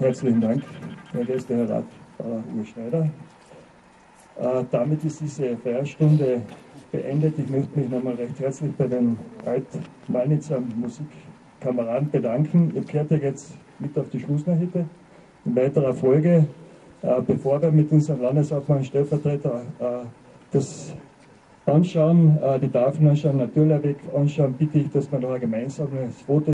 herzlichen Dank, Herr Gäste, Herr Rat Uwe Schneider. Äh, damit ist diese Feierstunde beendet. Ich möchte mich nochmal recht herzlich bei den Altmanitzer Musikkameraden bedanken. Ihr kehrt ja jetzt mit auf die Schlussnachrichte. In weiterer Folge, äh, bevor wir mit unserem Landeshauptmann Stellvertreter äh, das anschauen, äh, die Tafel anschauen, natürlich anschauen, bitte ich, dass wir noch ein gemeinsames Foto